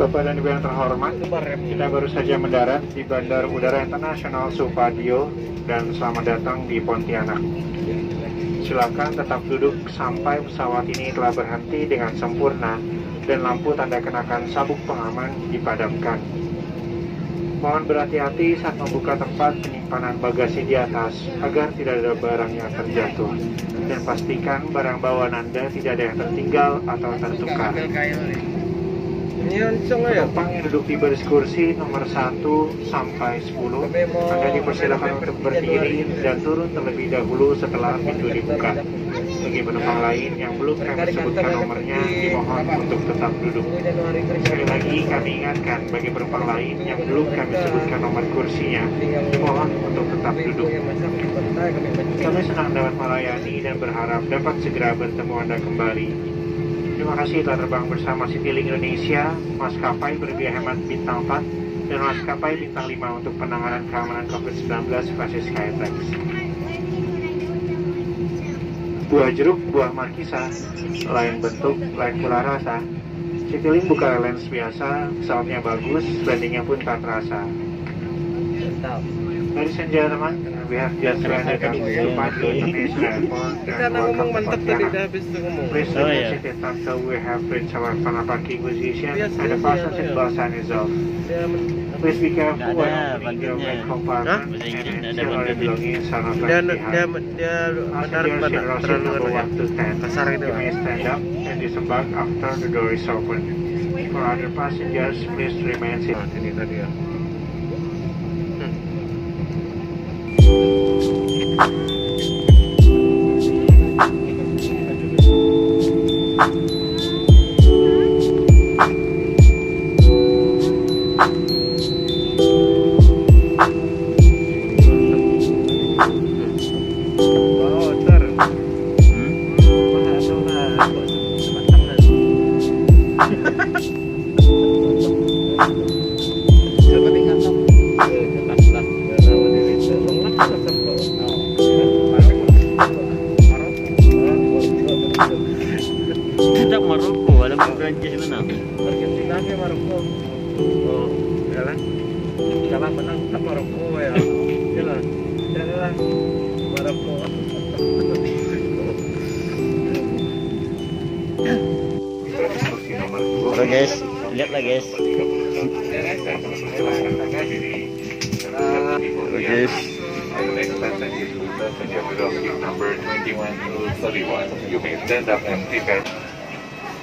Bapak dan Ibu yang terhormat, kita baru saja mendarat di Bandar Udara Internasional Supadio dan selamat datang di Pontianak. Silakan tetap duduk sampai pesawat ini telah berhenti dengan sempurna dan lampu tanda kenakan sabuk pengaman dipadamkan. Mohon berhati-hati saat membuka tempat penyimpanan bagasi di atas agar tidak ada barang yang terjatuh. Dan pastikan barang bawaan Anda tidak ada yang tertinggal atau tertukar. Penumpang yang duduk di baris kursi nomor 1 sampai 10 Anda dipersilakan untuk berdiri dan turun terlebih dahulu setelah pintu dibuka. Bagi penumpang lain yang belum kami sebutkan nomornya, dimohon untuk tetap duduk. Sekali lagi kami ingatkan bagi penumpang lain yang belum kami sebutkan nomor kursinya, dimohon untuk tetap duduk. Kami senang dapat melayani dan berharap dapat segera bertemu Anda kembali. Terima kasih telah terbang bersama Citylink Indonesia, maskapai berbiaya hemat bintang 4, dan maskapai bintang 5 untuk penanganan keamanan COVID-19 versi Skytrax. Buah jeruk, buah markisa, lain bentuk, lain pula rasa. Citylink bukan lens biasa, pesawatnya bagus, landingnya pun tak terasa. Ladies and gentlemen, we have just landed at Supadio International Airport Kita and ngomong mantap tadi habis ngomong. Please Oh, yeah. we have reached our final parking position Yes, and the yes, seat yeah. belt sign is off. Dia men- Please be careful when ada opening your main compartment and bantunya. belongings are not dia left dia behind. dia menarik banget terlalu number 1 to 10. kasar gitu You may stand up and disembark after the door is open. For other passengers, please remain seated. Ini tadi ya. Oh. Jalan menang Maroko ya. Maroko. Oke guys, lihatlah guys. Oke guys. Number 21 to 31. You may stand up and prepare.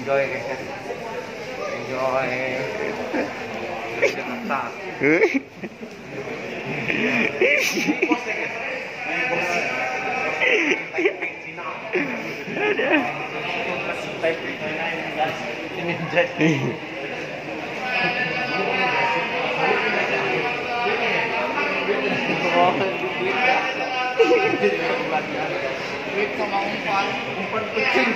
enjoy guys. Enjoy. Duit sama umpan umpan kucing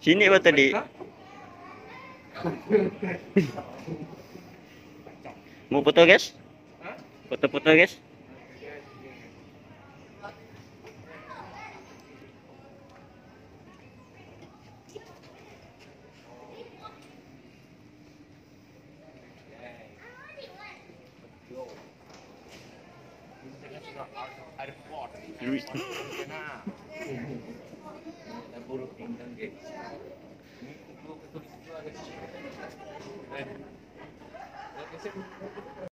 Sini apa tadi? Mau foto guys? Foto-foto guys? buruk tinggal dia ini itu ketulis itu ada di sini saya